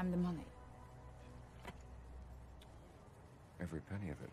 I'm the money. Every penny of it.